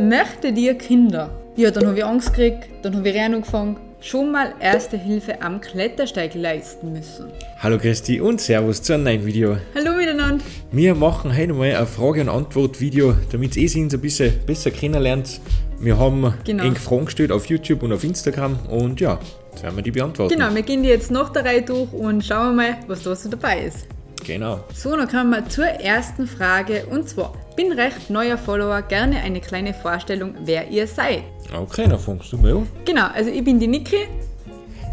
Möchtet ihr Kinder? Ja, dann habe ich Angst gekriegt, dann habe ich rein angefangen, schon mal erste Hilfe am Klettersteig leisten müssen. Hallo Christi und Servus zu einem neuen Video. Hallo miteinander. Wir machen heute mal ein Frage- und Antwort-Video, damit ihr sie ein bisschen besser kennenlernt. Wir haben Genau. eng Fragen gestellt auf YouTube und auf Instagram und ja, jetzt werden wir die beantworten. Genau, wir gehen die jetzt nach der Reihe durch und schauen mal, was da so dabei ist. Genau. So, dann kommen wir zur ersten Frage und zwar, bin recht neuer Follower, gerne eine kleine Vorstellung, wer ihr seid. Okay, dann fängst du mal an. Genau, also ich bin die Niki,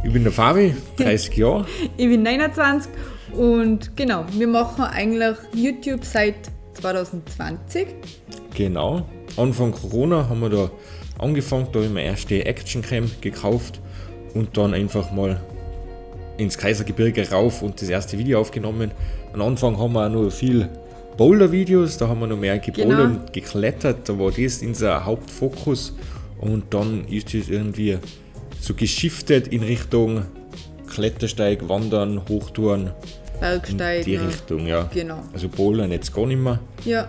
Ich bin der Fabi, 30 Jahre. ich bin 29 und genau, wir machen eigentlich YouTube seit 2020. Genau. Anfang Corona haben wir da angefangen, da habe ich meine erste Actioncam gekauft und dann einfach mal ins Kaisergebirge rauf und das erste Video aufgenommen. Am Anfang haben wir auch nur viel Boulder-Videos, da haben wir noch mehr gebouldert Genau. und geklettert, da war das unser Hauptfokus und dann ist es irgendwie so geschiftet in Richtung Klettersteig, Wandern, Hochtouren, in Bergsteigen. die Richtung, ja. Genau. Also Bouldern jetzt gar nicht mehr. Ja.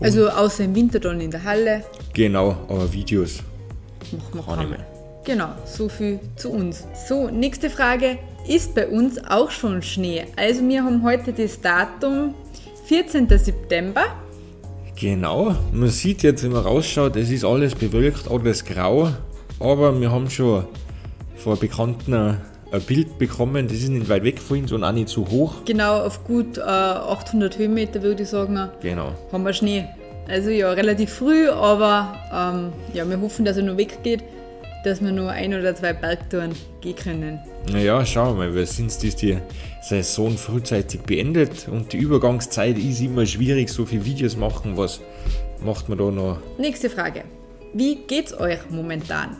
Also außer im Winter dann in der Halle. Genau, aber Videos Machen wir kann ich mehr. Genau, so viel zu uns. So, nächste Frage. Ist bei uns auch schon Schnee? Also wir haben heute das Datum 14. September. Genau, man sieht jetzt, wenn man rausschaut, es ist alles bewölkt, alles grau, aber wir haben schon von Bekannten ein Bild bekommen, das ist nicht weit weg von uns und auch nicht so hoch. Genau auf gut äh, 800 Höhenmeter würde ich sagen, Genau, haben wir Schnee. Also ja, relativ früh, aber ähm, ja, wir hoffen, dass er noch weggeht, dass wir nur ein oder zwei Bergtouren gehen können. naja, schauen wir mal, weil sonst ist die Saison frühzeitig beendet und die Übergangszeit ist immer schwierig, so viele Videos machen, was macht man da noch? Nächste Frage. Wie geht's euch momentan?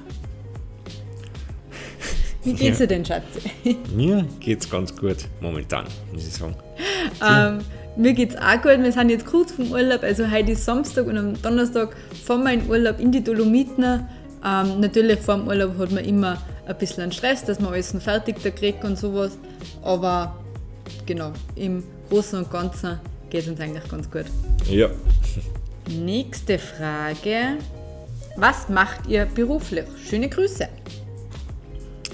Wie geht's dir denn, Schatzi? Mir geht's ganz gut, momentan, muss ich sagen. ähm, mir geht's auch gut. Wir sind jetzt kurz vom Urlaub. Also heute ist Samstag und am Donnerstag fahren wir in Urlaub in die Dolomiten. Ähm, natürlich vor dem Urlaub hat man immer ein bisschen Stress, dass man alles noch fertig da kriegt und sowas. Aber genau, im Großen und Ganzen geht es uns eigentlich ganz gut. Ja, Nächste Frage. Was macht ihr beruflich? Schöne Grüße.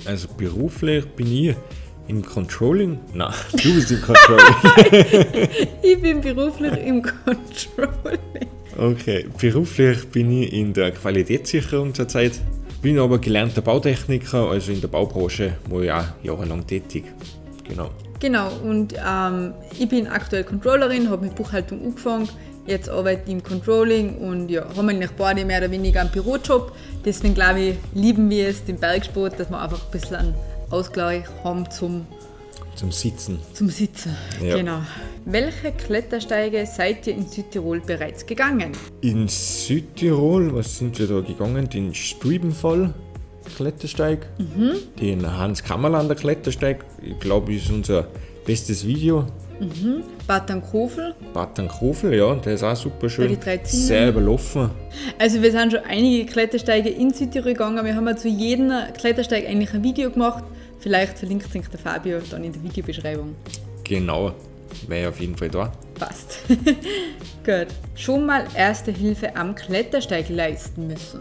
also beruflich bin ich im Controlling, nein, du bist im Controlling. Ich bin beruflich im Controlling. Okay, beruflich bin ich in der Qualitätssicherung zurzeit, bin aber gelernter Bautechniker, also in der Baubranche, wo ich auch jahrelang tätig. Genau. Genau, und ähm, ich bin aktuell Controllerin, habe mit Buchhaltung angefangen, jetzt arbeite ich im Controlling und ja, haben eigentlich beide mehr oder weniger einen Bürojob. Deswegen glaube ich, lieben wir es, den Bergsport, dass wir einfach ein bisschen einen Ausgleich haben zum, Zum Sitzen. zum Sitzen. Ja. Genau. Welche Klettersteige seid ihr in Südtirol bereits gegangen? In Südtirol, was sind wir da gegangen? Den Stuibenfall Klettersteig, den Hans Kammerlander Klettersteig, ich glaube, ist unser bestes Video. Bad Kofel. Batankrofel, ja, der ist auch super schön. Sehr überlaufen. Also wir sind schon einige Klettersteige in Südtirol gegangen. Wir haben ja zu jedem Klettersteig eigentlich ein Video gemacht. Vielleicht verlinkt sich der Fabio dann in der Videobeschreibung. Genau, wäre auf jeden Fall da. Passt. Gut. Schon mal erste Hilfe am Klettersteig leisten müssen.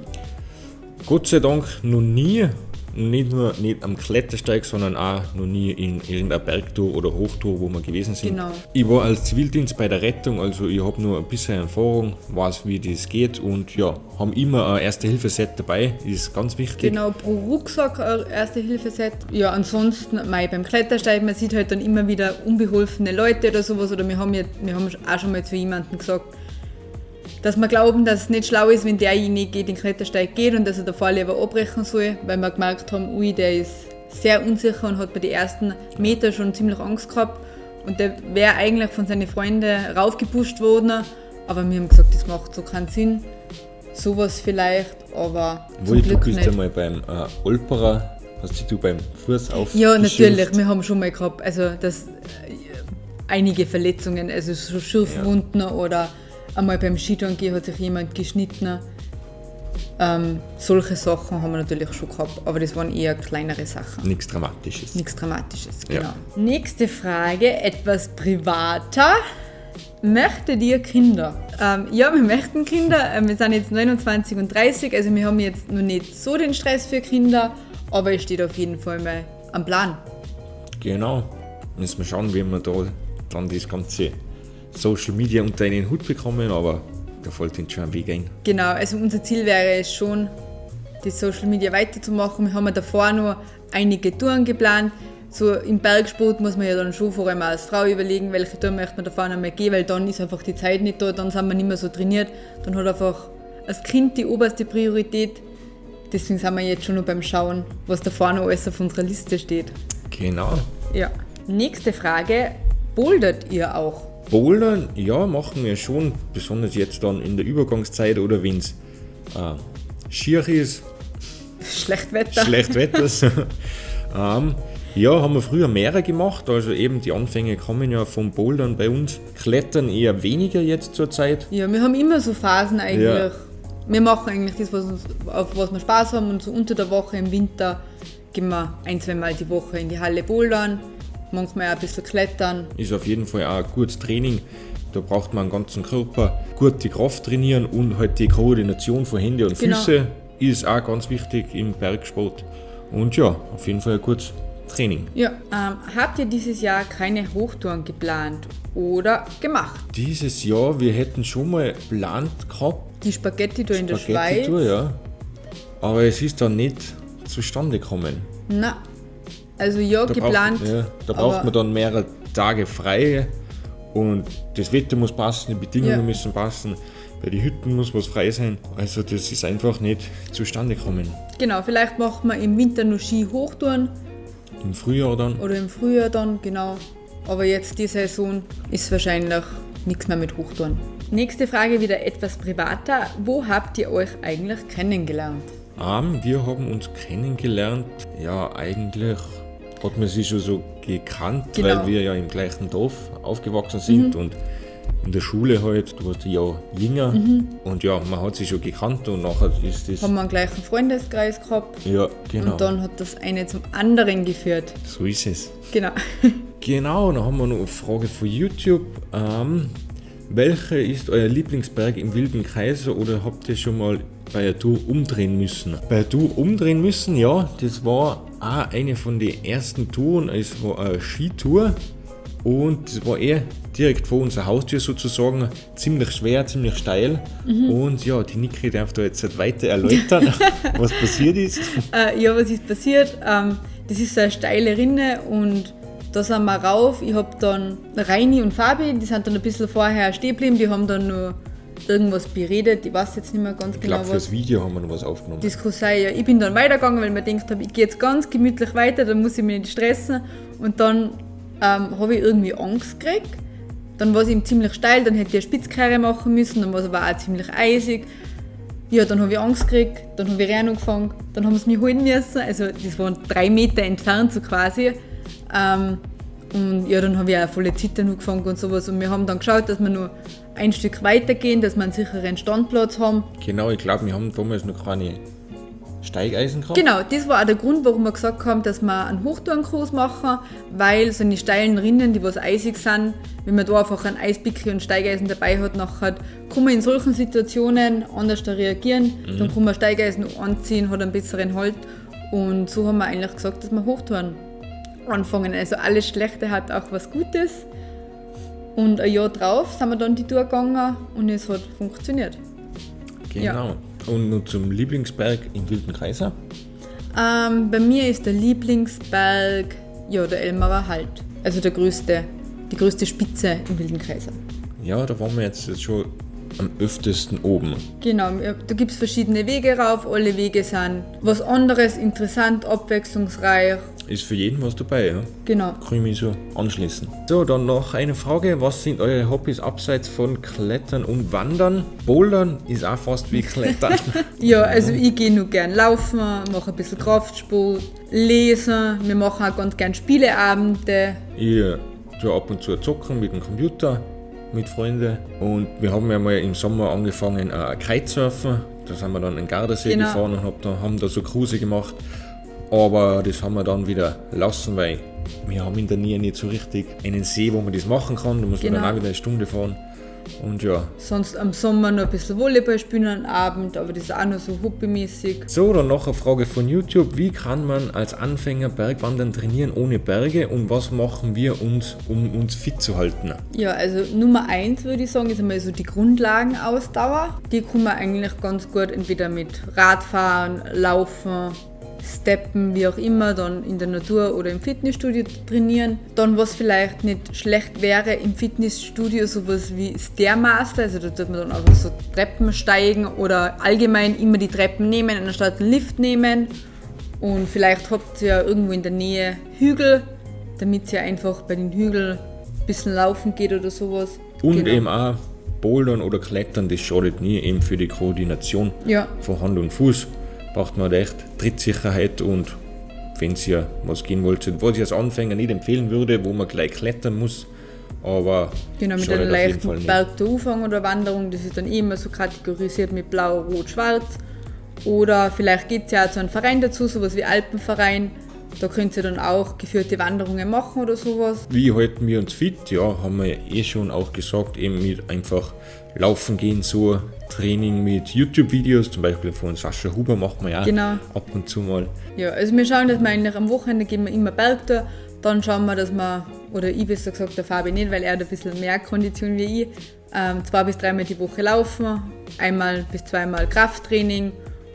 Gott sei Dank noch nie, nicht nur nicht am Klettersteig, sondern auch noch nie in irgendeiner Bergtour oder Hochtour, wo wir gewesen sind. Genau. Ich war als Zivildienst bei der Rettung, also ich habe nur ein bisschen Erfahrung, weiß wie das geht und ja, haben immer ein Erste-Hilfe-Set dabei, ist ganz wichtig. Genau, pro Rucksack ein Erste-Hilfe-Set. Ja, ansonsten mei, beim Klettersteig, man sieht halt dann immer wieder unbeholfene Leute oder sowas. Oder wir haben, ja, wir haben auch schon mal zu jemandem gesagt, dass wir glauben, dass es nicht schlau ist, wenn derjenige den Klettersteig geht und dass er davor lieber abbrechen soll, weil wir gemerkt haben, ui, der ist sehr unsicher und hat bei den ersten Meter schon ziemlich Angst gehabt. Und der wäre eigentlich von seinen Freunden raufgepusht worden. Aber wir haben gesagt, das macht so keinen Sinn. Sowas vielleicht, aber zum Wohl, du Glück bist nicht. einmal beim äh, Olperer, hast dich du beim Fuß auf Ja, natürlich. Wir haben schon mal gehabt, also das äh, einige Verletzungen, also so Schürfwunden oder einmal beim Skitouren hat sich jemand geschnitten. Ähm, solche Sachen haben wir natürlich schon gehabt, aber das waren eher kleinere Sachen. Nichts Dramatisches. Nichts Dramatisches, Ja. genau. Nächste Frage, etwas privater. Möchtet ihr Kinder? Ähm, ja, wir möchten Kinder. Ähm, wir sind jetzt 29 und 30, also wir haben jetzt noch nicht so den Stress für Kinder, aber es steht auf jeden Fall mal am Plan. Genau. Müssen wir schauen, wie wir da dann das ganze Social Media unter einen Hut bekommen, aber da fällt uns schon ein Weg ein. Genau, also unser Ziel wäre es schon, die Social Media weiterzumachen. Wir haben ja davor nur einige Touren geplant. So im Bergsport muss man ja dann schon vor allem als Frau überlegen, welche Tour möchte man da vorne einmal gehen, weil dann ist einfach die Zeit nicht da, dann sind wir nicht mehr so trainiert. Dann hat einfach als Kind die oberste Priorität. Deswegen sind wir jetzt schon noch beim Schauen, was da vorne alles auf unserer Liste steht. Genau. Ja. Nächste Frage. Bouldert ihr auch? Bouldern, ja, machen wir schon, besonders jetzt dann in der Übergangszeit oder wenn es äh, schier ist, Schlechtwetter. Schlechtwetter. ähm, ja, haben wir früher mehrere gemacht, also eben die Anfänge kommen ja vom Bouldern bei uns. Klettern eher weniger jetzt zur Zeit. Ja, wir haben immer so Phasen eigentlich. Ja. Wir machen eigentlich das, was uns, auf was wir Spaß haben und so unter der Woche im Winter gehen wir ein, zwei Mal die Woche in die Halle bouldern, manchmal auch ein bisschen klettern. Ist auf jeden Fall auch ein gutes Training. Da braucht man den ganzen Körper gut die Kraft trainieren und halt die Koordination von Hände und Genau. Füße ist auch ganz wichtig im Bergsport. Und ja, auf jeden Fall ein gutes Training. Ja. Ähm, habt ihr dieses Jahr keine Hochtouren geplant oder gemacht? Dieses Jahr, wir hätten schon mal geplant gehabt, Die Spaghetti-Tour in der Schweiz? Spaghetti-Tour, ja. Aber es ist dann nicht zustande gekommen. Na, also ja, Da geplant. Braucht, ja, da braucht man dann mehrere Tage frei und das Wetter muss passen, die Bedingungen Ja. müssen passen, bei den Hütten muss was frei sein. Also das ist einfach nicht zustande gekommen. Genau, vielleicht macht man im Winter nur Ski-Hochtouren Im Frühjahr dann. oder im Frühjahr dann, genau. Aber jetzt die Saison ist wahrscheinlich nichts mehr mit Hochtouren. Nächste Frage wieder etwas privater. Wo habt ihr euch eigentlich kennengelernt? Ähm, wir haben uns kennengelernt, ja eigentlich hat man sie schon so gekannt, Genau. weil wir ja im gleichen Dorf aufgewachsen sind und in der Schule halt, du warst Jahr jünger und ja, man hat sie schon gekannt und nachher ist das, Haben wir einen gleichen Freundeskreis gehabt ja genau, und dann hat das eine zum anderen geführt. so ist es. Genau. Genau, dann haben wir noch eine Frage von YouTube. Ähm, welcher ist euer Lieblingsberg im wilden Kaiser oder habt ihr schon mal bei der Tour umdrehen müssen? Bei der Tour umdrehen müssen, ja, das war auch eine von den ersten Touren. Es war eine Skitour und das war eh direkt vor unserer Haustür sozusagen. Ziemlich schwer, ziemlich steil. Und ja, die Niki darf da jetzt weiter erläutern, was passiert ist. Äh, ja, was ist passiert? Ähm, das ist so eine steile Rinne und da sind wir rauf. Ich habe dann Reini und Fabi, die sind dann ein bisschen vorher stehen geblieben, die haben dann nur irgendwas beredet. Ich weiß jetzt nicht mehr ganz Ich genau glaube, was. fürs Video haben wir noch was aufgenommen. Das kann sein, ja. Ich bin dann weitergegangen, weil ich mir gedacht habe, ich gehe jetzt ganz gemütlich weiter, dann muss ich mich nicht stressen. Und dann ähm, habe ich irgendwie Angst gekriegt. Dann war es eben ziemlich steil, dann hätte ich eine Spitzkehre machen müssen, dann war es aber auch ziemlich eisig. Ja, dann habe ich Angst gekriegt, dann habe ich rein angefangen, dann haben sie mich holen müssen. Also das waren drei Meter entfernt so quasi. Ähm, und ja, dann habe ich auch volle Zittern angefangen und sowas. Und wir haben dann geschaut, dass wir nur ein Stück weitergehen, dass wir einen sicheren Standplatz haben. Genau, ich glaube, wir haben damals noch keine Steigeisen gehabt. Genau, das war auch der Grund, warum wir gesagt haben, dass wir einen Hochtourenkurs machen, weil so eine steilen Rinnen, die was eisig sind, wenn man da einfach einen Eispickel und Steigeisen dabei hat, nachher kann man in solchen Situationen anders da reagieren. Dann kann man Steigeisen anziehen, hat einen besseren Halt. Und so haben wir eigentlich gesagt, dass wir Hochtouren anfangen. Also alles Schlechte hat auch was Gutes. Und ein Jahr drauf sind wir dann die Tour gegangen und es hat funktioniert. Genau. Und nun zum Lieblingsberg im Wilden Kaiser. Ähm, bei mir ist der Lieblingsberg ja, der Elmarer Halt. Also der größte, die größte Spitze im Wilden Kaiser. Ja, da waren wir jetzt schon am öftesten oben. Genau, ja, da gibt es verschiedene Wege rauf. Alle Wege sind was anderes, interessant, abwechslungsreich. Ist für jeden was dabei, ja? Genau. Kann ich mich so anschließen. So, dann noch eine Frage. Was sind eure Hobbys abseits von Klettern und Wandern? Bouldern ist auch fast wie Klettern. Ja, also ich gehe nur gern laufen, mache ein bisschen Kraftsport, lesen. Wir machen auch ganz gern Spieleabende. ich tue ab und zu zocken mit dem Computer, mit Freunden. Und wir haben ja mal im Sommer angefangen, äh, Kitesurfen. Da sind wir dann in den Gardasee Genau. gefahren und hab da, haben da so Cruise gemacht. Aber das haben wir dann wieder lassen, weil wir haben in der Nähe nicht so richtig einen See, wo man das machen kann. Da muss man Genau. dann auch wieder eine Stunde fahren. Und ja, Sonst am Sommer noch ein bisschen Volleyball spielen am Abend, aber das ist auch nur so hobbymäßig. So, dann noch eine Frage von YouTube. Wie kann man als Anfänger Bergwandern trainieren ohne Berge und was machen wir uns, um uns fit zu halten? Ja, also Nummer eins würde ich sagen, ist einmal so die Grundlagenausdauer. Die kann man eigentlich ganz gut entweder mit Radfahren, Laufen, Steppen, wie auch immer, dann in der Natur oder im Fitnessstudio trainieren. Dann, was vielleicht nicht schlecht wäre, im Fitnessstudio sowas wie Stairmaster, also da tut man dann einfach so Treppen steigen oder allgemein immer die Treppen nehmen, anstatt einen Lift nehmen. Und vielleicht habt ihr ja irgendwo in der Nähe Hügel, damit ihr einfach bei den Hügeln ein bisschen laufen geht oder sowas. Und Genau. eben auch Bouldern oder Klettern, das schadet nie, eben für die Koordination Ja, von Hand und Fuß. Braucht man echt Trittsicherheit und wenn ihr was gehen wollt, was ich als Anfänger nicht empfehlen würde, wo man gleich klettern muss, aber genau, mit einer Fall leichten nicht. Bergtourfang oder Wanderung, das ist dann immer so kategorisiert mit Blau, Rot, Schwarz. Oder vielleicht geht es ja auch zu einem Verein dazu, sowas wie Alpenverein. Da könnt ihr dann auch geführte Wanderungen machen oder sowas. Wie halten wir uns fit? Ja, haben wir eh schon auch gesagt, eben mit einfach laufen gehen, so Training mit YouTube-Videos, zum Beispiel von Sascha Huber macht man ja Genau. ab und zu mal. Ja, also wir schauen, dass wir eigentlich am Wochenende gehen wir immer Bergtour. Dann schauen wir, dass wir, oder ich besser gesagt, der Fabi nicht, weil er hat ein bisschen mehr Kondition wie ich, ähm, zwei bis dreimal die Woche laufen, einmal bis zweimal Krafttraining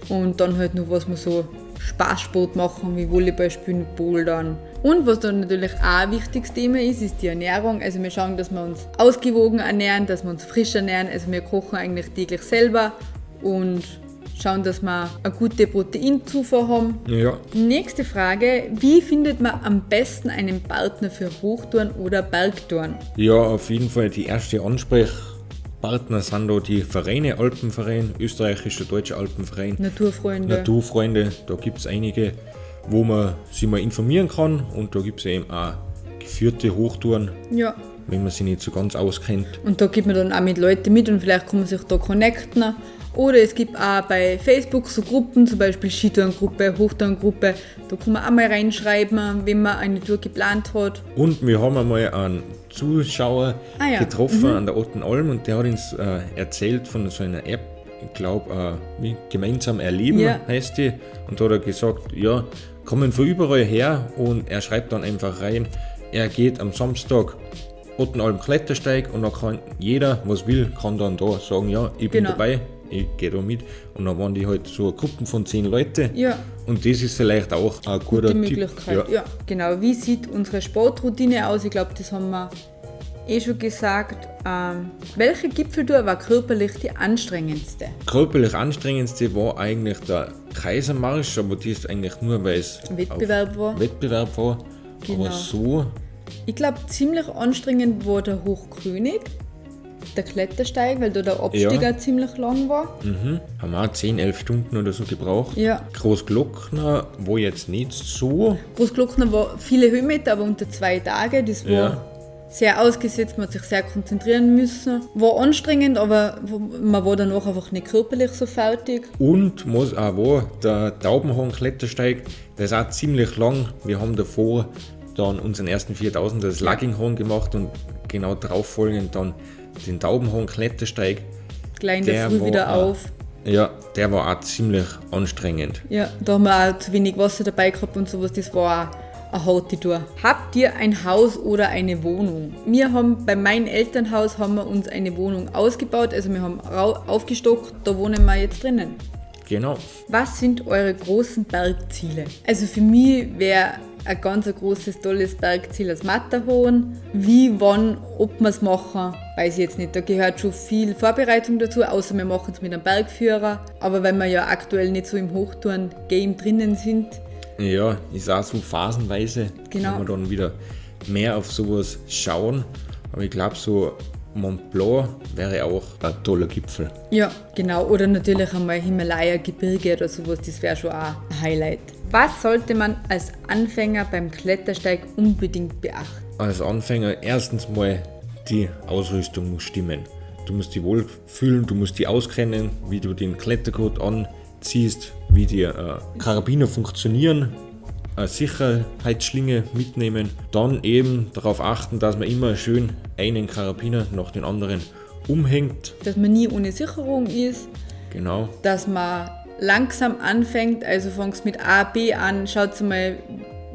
und dann halt noch was wir so Spaßsport machen, wie Volleyball spielen, Bouldern. Und was dann natürlich auch ein wichtiges Thema ist, ist die Ernährung. Also wir schauen, dass wir uns ausgewogen ernähren, dass wir uns frisch ernähren. Also wir kochen eigentlich täglich selber und schauen, dass wir eine gute Proteinzufuhr haben. Ja, Nächste Frage. Wie findet man am besten einen Partner für Hochtouren oder Bergtouren? ja, auf jeden Fall die erste Ansprechpartner sind da die Vereine, Alpenverein, österreichischer deutscher Alpenverein, Naturfreunde. Naturfreunde, da gibt es einige, wo man sich mal informieren kann und da gibt es eben auch geführte Hochtouren, Ja. wenn man sich nicht so ganz auskennt. Und da gibt man dann auch mit Leuten mit und vielleicht kann man sich da connecten. Oder es gibt auch bei Facebook so Gruppen, zum Beispiel Skitourengruppe, Hochtourengruppe. Da kann man auch mal reinschreiben, wenn man eine Tour geplant hat. Und wir haben einmal einen Zuschauer Ah ja, getroffen an der Alten Alm und der hat uns äh, erzählt von so einer App, ich glaube, äh, wie gemeinsam erleben Ja. heißt die. Und da hat er gesagt, ja, kommen von überall her und er schreibt dann einfach rein, er geht am Samstag Ottenalm Klettersteig und dann kann jeder, was will, kann dann da sagen, ja, ich bin Genau. dabei, ich gehe da mit. Und dann waren die halt so Gruppen von zehn Leute. Ja. Und das ist vielleicht auch ein guter Die Tipp. Möglichkeit. Ja. genau. Wie sieht unsere Sportroutine aus? Ich glaube, das haben wir eh schon gesagt. Ähm, welche Gipfeltour war körperlich die anstrengendste? Körperlich anstrengendste war eigentlich der Kaisermarsch, aber das ist eigentlich nur, weil es Wettbewerb war. Wettbewerb war. Genau. Aber so, Ich glaube, ziemlich anstrengend war der Hochkönig, der Klettersteig, weil da der Abstieg Ja. auch ziemlich lang war. mhm, haben wir auch 10, 11 Stunden oder so gebraucht. Ja. Großglockner war jetzt nicht so. Großglockner war viele Höhenmeter, aber unter zwei Tage. Das war Ja. sehr ausgesetzt, man hat sich sehr konzentrieren müssen. War anstrengend, aber man war danach einfach nicht körperlich so fertig. Und was auch war, der Taubenhorn-Klettersteig, der ist auch ziemlich lang. Wir haben davor dann unseren ersten 4000 das Lagginghorn gemacht und genau darauf folgend dann den Taubenhorn-Klettersteig. Gleich in der, Früh wieder auch- auf. Ja, der war auch ziemlich anstrengend. Ja, da haben wir auch zu wenig Wasser dabei gehabt und sowas. Das war auch eine harte Tour. Habt ihr ein Haus oder eine Wohnung? Wir haben bei meinem Elternhaus haben wir uns eine Wohnung ausgebaut. Also wir haben aufgestockt, da wohnen wir jetzt drinnen. Genau. Was sind eure großen Bergziele? Also für mich wäre ein ganz großes, tolles Bergziel das Matterhorn. Wie, wann, ob wir es machen, weiß ich jetzt nicht. Da gehört schon viel Vorbereitung dazu, außer wir machen es mit einem Bergführer. Aber weil wir ja aktuell nicht so im Hochtouren-Game drinnen sind, Ja, ist auch so phasenweise, Genau. kann man dann wieder mehr auf sowas schauen. Aber ich glaube, so Mont Blanc wäre auch ein toller Gipfel. Ja, genau. Oder natürlich einmal Himalaya-Gebirge oder sowas, das wäre schon auch ein Highlight. Was sollte man als Anfänger beim Klettersteig unbedingt beachten? Als Anfänger erstens mal die Ausrüstung muss stimmen. Du musst dich wohlfühlen, du musst dich auskennen, wie du den Klettergurt anziehst, wie die äh, Karabiner funktionieren. eine Sicherheitsschlinge mitnehmen. Dann eben darauf achten, dass man immer schön einen Karabiner nach den anderen umhängt. Dass man nie ohne Sicherung ist. Genau. Dass man langsam anfängt, also fangst mit A, B an, schaut mal,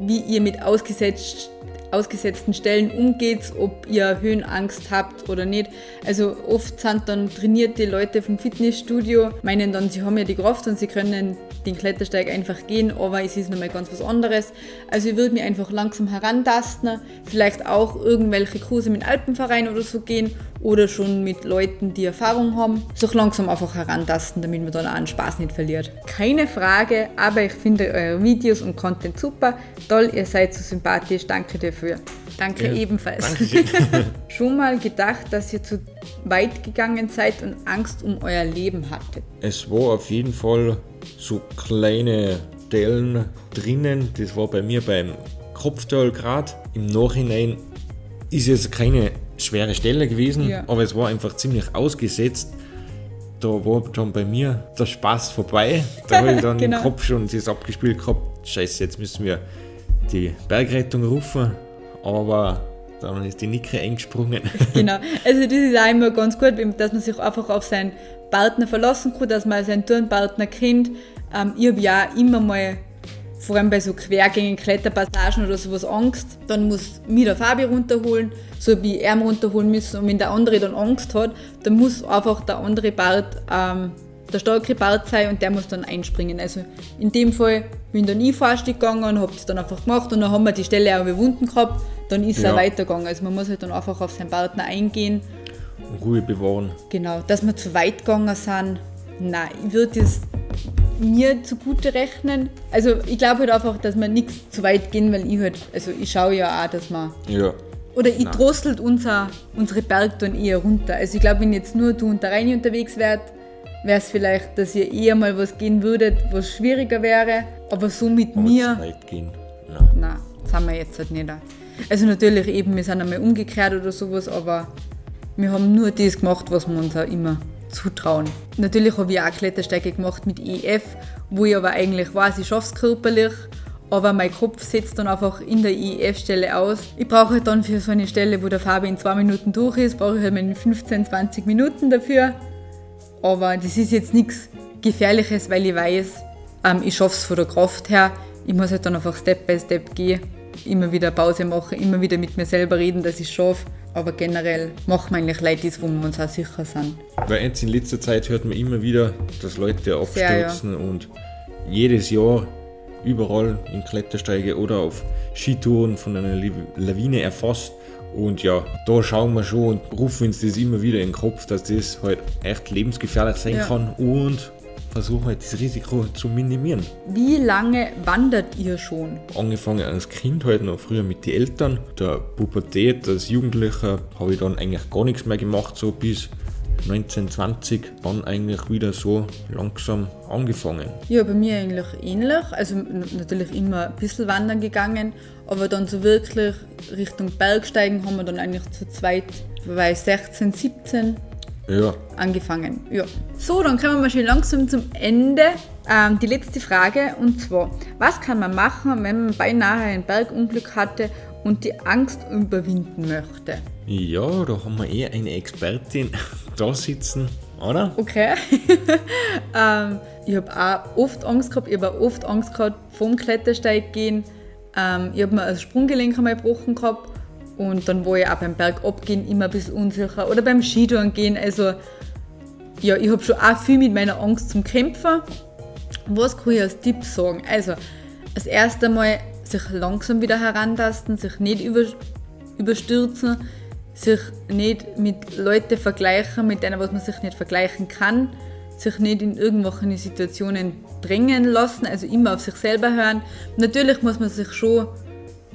wie ihr mit ausgesetzt ausgesetzten Stellen umgeht, ob ihr Höhenangst habt oder nicht. Also oft sind dann trainierte Leute vom Fitnessstudio, meinen dann, sie haben ja die Kraft und sie können den Klettersteig einfach gehen, aber es ist nochmal ganz was anderes. Also ich würde mich einfach langsam herantasten, vielleicht auch irgendwelche Kurse mit Alpenverein oder so gehen oder schon mit Leuten, die Erfahrung haben. So langsam einfach herantasten, damit man dann auch einen Spaß nicht verliert. Keine Frage, aber ich finde eure Videos und Content super. Toll, ihr seid so sympathisch. Danke dafür. Danke ja, ebenfalls. Danke. schon mal gedacht, dass ihr zu weit gegangen seid und Angst um euer Leben hattet? Es war auf jeden Fall so kleine Stellen drinnen. Das war bei mir beim Kopfteil gerade. Im Nachhinein ist es keine schwere Stelle gewesen, ja. aber es war einfach ziemlich ausgesetzt. Da war schon bei mir der Spaß vorbei. Da habe ich dann genau. im Kopf schon das abgespielt gehabt. Scheiße, jetzt müssen wir die Bergrettung rufen. Aber dann ist die Nicke eingesprungen. Genau, also das ist auch immer ganz gut, dass man sich einfach auf seinen Partner verlassen kann, dass man seinen Turnpartner kennt. Ähm, ich habe ja immer mal vor allem bei so Quergängen, Kletterpassagen oder sowas Angst, dann muss mich der Fabi runterholen, so wie er runterholen müssen. Und wenn der andere dann Angst hat, dann muss einfach der andere Part ähm, der starke Part sein und der muss dann einspringen. Also in dem Fall bin dann ich Fahrstück gegangen und habe das dann einfach gemacht und dann haben wir die Stelle auch überwunden gehabt, dann ist ja. er weitergegangen. Also man muss halt dann einfach auf seinen Partner eingehen. Ruhe bewahren. Genau, dass wir zu weit gegangen sind, nein, ich würde das mir zugute rechnen. Also ich glaube halt einfach, dass wir nichts zu weit gehen, weil ich halt, also ich schaue ja auch, dass man. Ja. Oder ich Nein. drosselt unser, unsere Bergtouren eher runter. Also ich glaube, wenn jetzt nur du und der Reini unterwegs wärt, wäre es vielleicht, dass ihr eher mal was gehen würdet, was schwieriger wäre. Aber so mit Aber mir. Zu weit gehen. Nein. Nein, das haben wir jetzt halt nicht. Also natürlich eben, wir sind einmal umgekehrt oder sowas, aber wir haben nur das gemacht, was wir uns auch immer zutrauen. Natürlich habe ich auch Klettersteige gemacht mit EF, wo ich aber eigentlich weiß, ich schaffe es körperlich, aber mein Kopf setzt dann einfach in der EF-Stelle aus. Ich brauche halt dann für so eine Stelle, wo der Fabi in zwei Minuten durch ist, brauche ich halt meine 15, 20 Minuten dafür. Aber das ist jetzt nichts Gefährliches, weil ich weiß, ähm, ich schaffe es von der Kraft her. Ich muss halt dann einfach Step by Step gehen, immer wieder Pause machen, immer wieder mit mir selber reden, dass ich es schaffe. Aber generell machen wir eigentlich Leute das, wo wir uns auch sicher sind. Weil jetzt in letzter Zeit hört man immer wieder, dass Leute abstürzen Sehr, ja. und jedes Jahr überall in Klettersteige oder auf Skitouren von einer Lawine erfasst. Und ja, da schauen wir schon und rufen uns das immer wieder in den Kopf, dass das halt echt lebensgefährlich sein ja. kann und versuchen halt das Risiko zu minimieren. Wie lange wandert ihr schon? Angefangen als Kind halt noch früher mit den Eltern. Der Pubertät als Jugendlicher habe ich dann eigentlich gar nichts mehr gemacht, so bis 1920 dann eigentlich wieder so langsam angefangen. Ja, bei mir eigentlich ähnlich. Also natürlich immer ein bisschen wandern gegangen, aber dann so wirklich Richtung Bergsteigen haben wir dann eigentlich zu zweit bei 16, 17 ja. angefangen. Ja. So, dann kommen wir schon langsam zum Ende. Ähm, die letzte Frage und zwar, was kann man machen, wenn man beinahe ein Bergunglück hatte und die Angst überwinden möchte? Ja, da haben wir eh eine Expertin da sitzen, oder? Okay. ähm, ich habe auch oft Angst gehabt, ich habe oft Angst gehabt vom Klettersteig gehen. Ähm, ich habe mir ein Sprunggelenk einmal gebrochen gehabt und dann war ich auch beim Bergabgehen immer ein bisschen unsicher oder beim Skitouren gehen. Also ja, ich habe schon auch viel mit meiner Angst zum Kämpfen. Was kann ich als Tipp sagen? Also, das erste Mal sich langsam wieder herantasten, sich nicht über, überstürzen, sich nicht mit Leuten vergleichen, mit denen, was man sich nicht vergleichen kann, sich nicht in irgendwelche Situationen drängen lassen, also immer auf sich selber hören. Natürlich muss man sich schon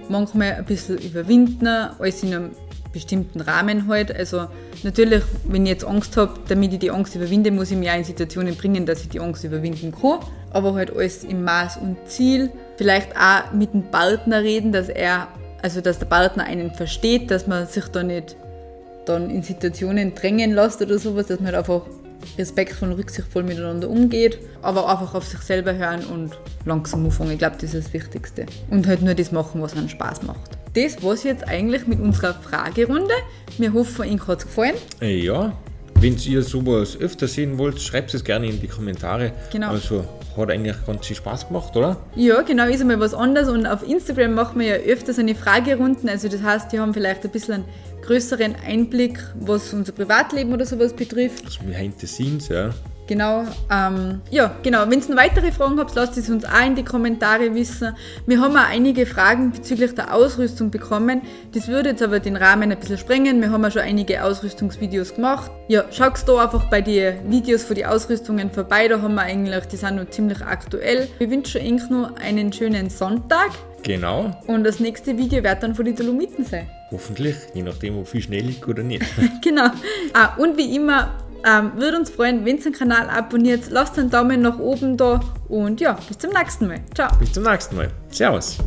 manchmal ein bisschen überwinden, alles in einem bestimmten Rahmen halt. Also natürlich, wenn ich jetzt Angst habe, damit ich die Angst überwinde, muss ich mich auch in Situationen bringen, dass ich die Angst überwinden kann. Aber halt alles im Maß und Ziel. Vielleicht auch mit dem Partner reden, dass er, also dass der Partner einen versteht, dass man sich da nicht dann in Situationen drängen lässt oder sowas, dass man halt einfach respektvoll und rücksichtsvoll miteinander umgeht, aber einfach auf sich selber hören und langsam anfangen. Ich glaube, das ist das Wichtigste. Und halt nur das machen, was einem Spaß macht. Das war's jetzt eigentlich mit unserer Fragerunde. Wir hoffen, Ihnen hat es gefallen. Äh, Ja, wenn ihr sowas öfter sehen wollt, schreibt es gerne in die Kommentare. Genau. Also hat eigentlich ganz viel Spaß gemacht, oder? Ja, genau, ist einmal was anderes. Und auf Instagram machen wir ja öfters eine Fragerunden. Also das heißt, die haben vielleicht ein bisschen einen größeren Einblick, was unser Privatleben oder sowas betrifft. Also behind the scenes, ja. Genau, ähm, ja, genau. Wenn ihr noch weitere Fragen habt, lasst es uns auch in die Kommentare wissen. Wir haben auch einige Fragen bezüglich der Ausrüstung bekommen. Das würde jetzt aber den Rahmen ein bisschen sprengen. Wir haben ja schon einige Ausrüstungsvideos gemacht. Ja, schaut da einfach bei den Videos für die Ausrüstungen vorbei. Da haben wir eigentlich, die sind noch ziemlich aktuell. Wir wünschen euch noch einen schönen Sonntag. Genau, Und das nächste Video wird dann von den Dolomiten sein. Hoffentlich, je nachdem, ob viel Schnee liegt oder nicht. genau. Ah, und wie immer, ähm, würde uns freuen, wenn ihr den Kanal abonniert. Lasst einen Daumen nach oben da und ja, bis zum nächsten Mal. Ciao. Bis zum nächsten Mal. Servus.